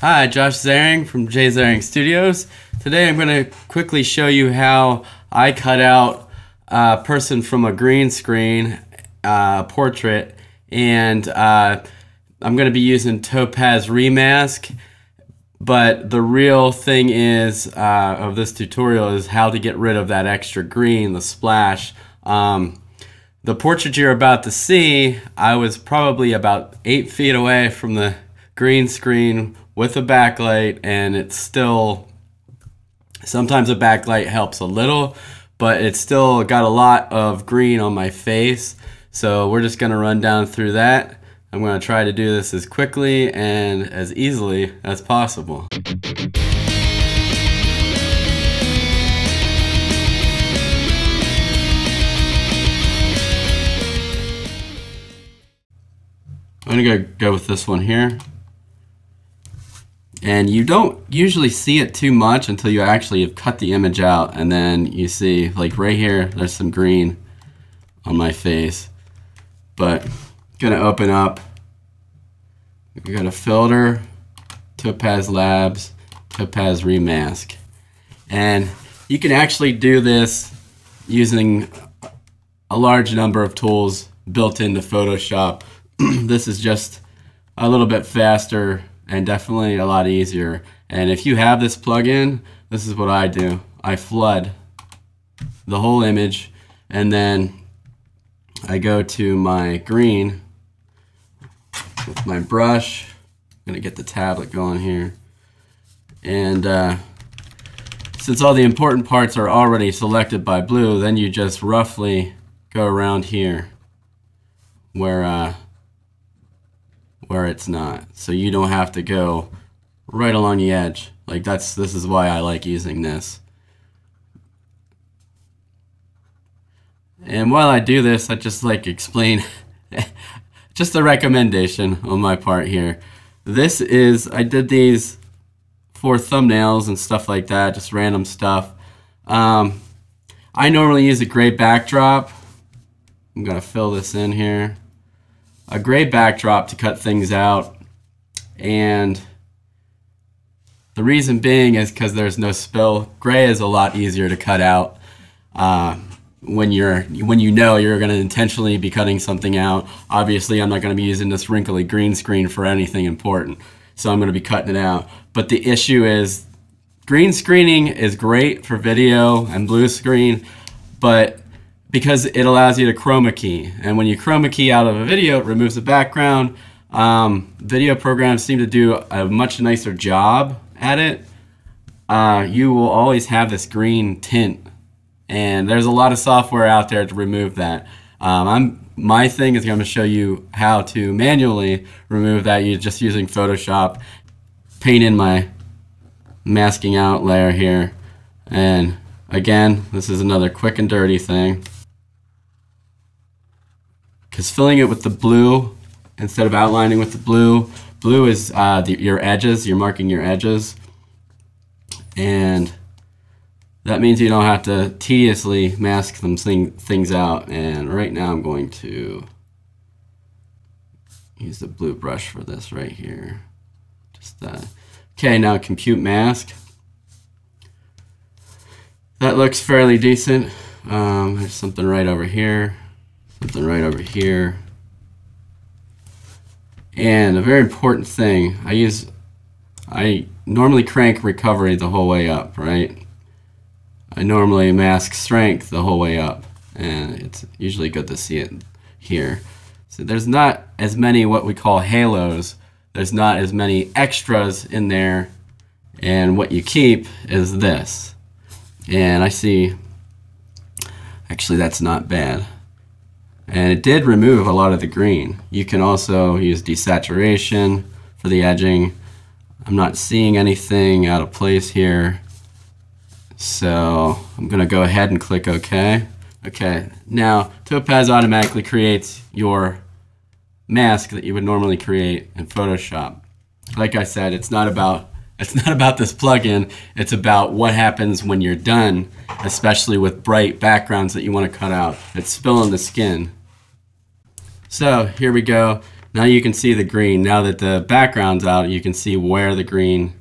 Hi, Josh Zaring from J Zaring Studios. Today I'm going to quickly show you how I cut out a person from a green screen uh, portrait and uh, I'm going to be using Topaz Remask but the real thing is uh, of this tutorial is how to get rid of that extra green, the splash. Um, the portrait you're about to see, I was probably about eight feet away from the green screen with a backlight and it's still sometimes a backlight helps a little but it's still got a lot of green on my face so we're just going to run down through that I'm going to try to do this as quickly and as easily as possible. I'm to go with this one here. And you don't usually see it too much until you actually have cut the image out and then you see like right here there's some green on my face. But gonna open up. We got a filter, Topaz Labs, Topaz Remask. And you can actually do this using a large number of tools built into Photoshop. this is just a little bit faster and definitely a lot easier. And if you have this plugin, this is what I do. I flood the whole image and then I go to my green with my brush. I'm gonna get the tablet going here. And uh, since all the important parts are already selected by blue, then you just roughly go around here where uh, where it's not. So you don't have to go right along the edge. Like that's this is why I like using this. And while I do this, I just like explain just a recommendation on my part here. This is I did these for thumbnails and stuff like that, just random stuff. Um, I normally use a gray backdrop. I'm gonna fill this in here a gray backdrop to cut things out. And the reason being is because there's no spill. Gray is a lot easier to cut out uh, when you're when you know you're going to intentionally be cutting something out. Obviously, I'm not going to be using this wrinkly green screen for anything important, so I'm going to be cutting it out. But the issue is green screening is great for video and blue screen, but because it allows you to chroma key. And when you chroma key out of a video, it removes the background. Um, video programs seem to do a much nicer job at it. Uh, you will always have this green tint. And there's a lot of software out there to remove that. Um, I'm, my thing is going to show you how to manually remove that you just using Photoshop. Paint in my masking out layer here. And again, this is another quick and dirty thing because filling it with the blue instead of outlining with the blue, blue is uh, the, your edges, you're marking your edges. And that means you don't have to tediously mask some thing, things out. And right now I'm going to use the blue brush for this right here. Just that. Uh, okay, now compute mask. That looks fairly decent. Um, there's something right over here right over here. And a very important thing, I use, I normally crank recovery the whole way up, right? I normally mask strength the whole way up, and it's usually good to see it here. So there's not as many what we call halos. There's not as many extras in there, and what you keep is this. And I see, actually that's not bad and it did remove a lot of the green. You can also use desaturation for the edging. I'm not seeing anything out of place here. So I'm gonna go ahead and click OK. Okay, now Topaz automatically creates your mask that you would normally create in Photoshop. Like I said, it's not about it's not about this plugin, it's about what happens when you're done, especially with bright backgrounds that you want to cut out. It's spilling the skin. So here we go. now you can see the green. Now that the background's out, you can see where the green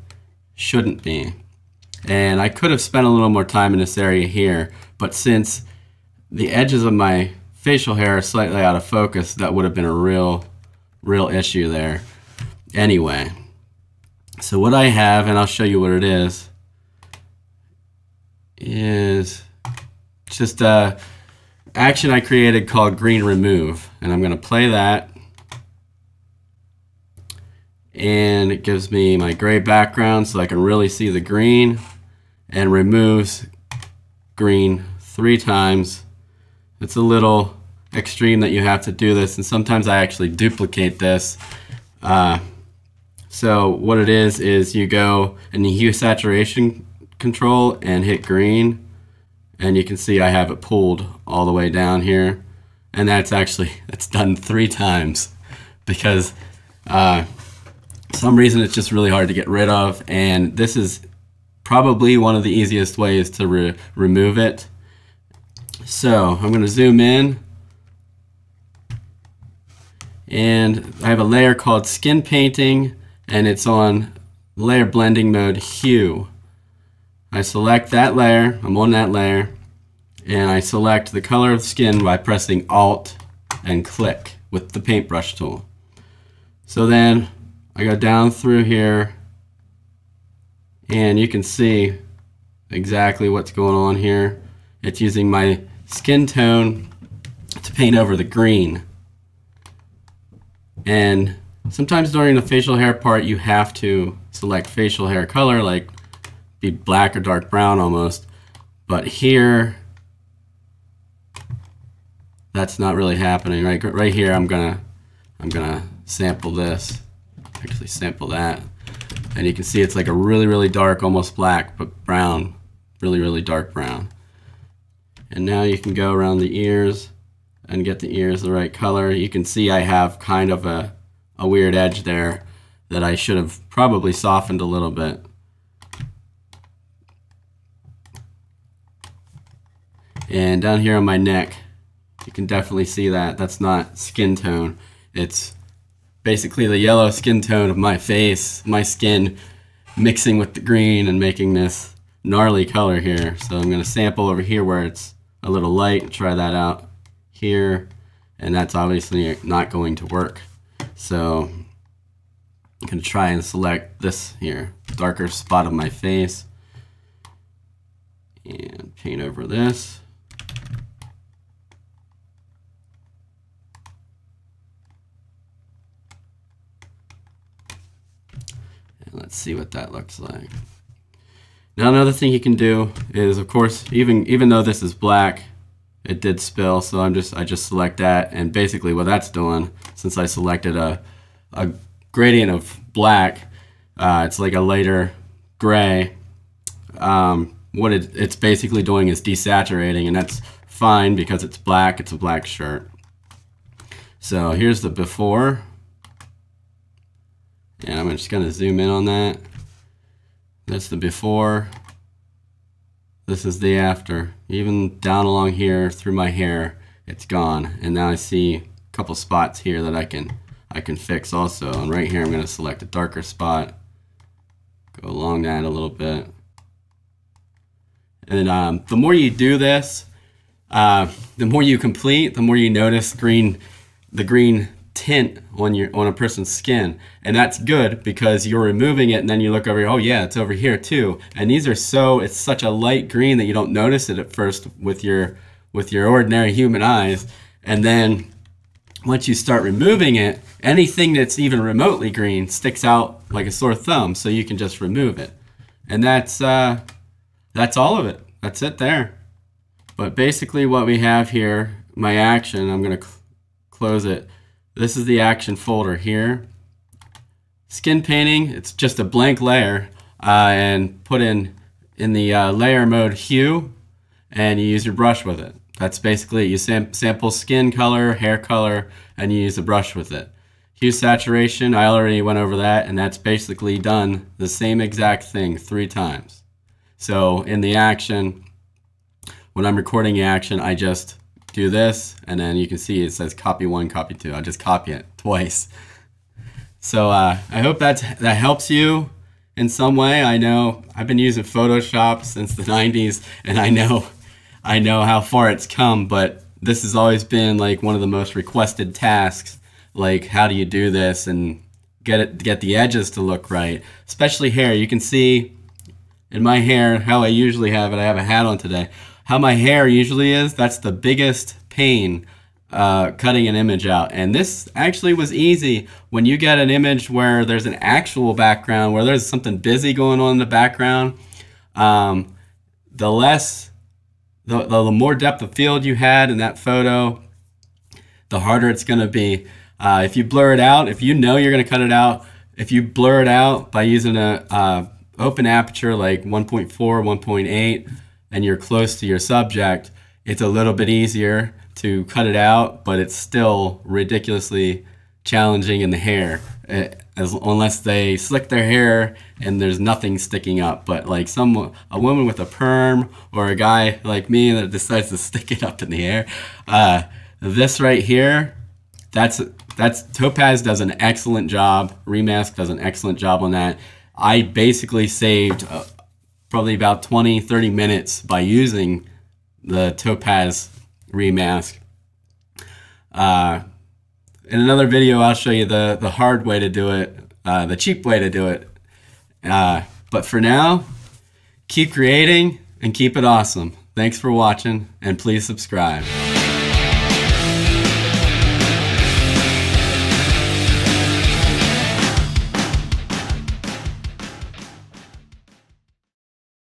shouldn't be. And I could have spent a little more time in this area here, but since the edges of my facial hair are slightly out of focus, that would have been a real, real issue there. Anyway, so what I have, and I'll show you what it is, is just a action I created called green remove. And I'm gonna play that. And it gives me my gray background so I can really see the green and removes green three times. It's a little extreme that you have to do this and sometimes I actually duplicate this. Uh, so what it is, is you go and you hue saturation control and hit green and you can see I have it pulled all the way down here. And that's actually it's done three times because uh, some reason it's just really hard to get rid of. And this is probably one of the easiest ways to re remove it. So I'm going to zoom in. And I have a layer called skin painting and it's on layer blending mode hue. I select that layer, I'm on that layer, and I select the color of skin by pressing Alt and click with the paintbrush tool. So then I go down through here and you can see exactly what's going on here. It's using my skin tone to paint over the green. And sometimes during the facial hair part, you have to select facial hair color, like be black or dark brown almost. But here, that's not really happening. Right, right here, I'm gonna, I'm gonna sample this. Actually, sample that, and you can see it's like a really, really dark, almost black, but brown, really, really dark brown. And now you can go around the ears and get the ears the right color. You can see I have kind of a, a weird edge there that I should have probably softened a little bit. And down here on my neck, you can definitely see that. That's not skin tone. It's basically the yellow skin tone of my face, my skin mixing with the green and making this gnarly color here. So I'm going to sample over here where it's a little light, try that out here, and that's obviously not going to work. So I'm going to try and select this here, darker spot of my face, and paint over this. Let's see what that looks like. Now another thing you can do is, of course, even even though this is black, it did spill, so I'm just I just select that, and basically what that's doing, since I selected a a gradient of black, uh, it's like a lighter gray. Um, what it, it's basically doing is desaturating, and that's fine because it's black. It's a black shirt. So here's the before, and I'm just gonna zoom in on that. That's the before. This is the after. Even down along here through my hair, it's gone. And now I see a couple spots here that I can I can fix also. And right here I'm going to select a darker spot. Go along that a little bit. And um, the more you do this, uh, the more you complete, the more you notice green, the green tint on your on a person's skin. And that's good because you're removing it and then you look over oh yeah it's over here too. And these are so it's such a light green that you don't notice it at first with your with your ordinary human eyes. And then once you start removing it anything that's even remotely green sticks out like a sore thumb so you can just remove it. And that's uh that's all of it. That's it there. But basically what we have here my action I'm gonna cl close it this is the action folder here. Skin painting, it's just a blank layer uh, and put in in the uh, layer mode hue and you use your brush with it. That's basically. You sam sample skin color, hair color, and you use a brush with it. Hue saturation, I already went over that, and that's basically done the same exact thing three times. So in the action, when I'm recording the action, I just do this, and then you can see it says copy one, copy two. I'll just copy it twice. So uh, I hope that that helps you in some way. I know I've been using Photoshop since the 90s, and I know I know how far it's come, but this has always been like one of the most requested tasks. Like, how do you do this and get it get the edges to look right, especially hair. You can see in my hair how I usually have it. I have a hat on today. How my hair usually is. That's the biggest pain uh, cutting an image out. And this actually was easy when you get an image where there's an actual background, where there's something busy going on in the background. Um, the less, the, the more depth of field you had in that photo, the harder it's going to be. Uh, if you blur it out, if you know you're going to cut it out, if you blur it out by using a uh, open aperture like 1.4, 1.8, and you're close to your subject, it's a little bit easier to cut it out, but it's still ridiculously challenging in the hair. Eh, as, unless they slick their hair and there's nothing sticking up. But like some a woman with a perm or a guy like me that decides to stick it up in the air, uh, this right here, that's that's Topaz does an excellent job. Remask does an excellent job on that. I basically saved uh, probably about 20, 30 minutes by using the Topaz remask. Uh, in another video, I'll show you the, the hard way to do it, uh, the cheap way to do it. Uh, but for now, keep creating and keep it awesome. Thanks for watching, and please subscribe.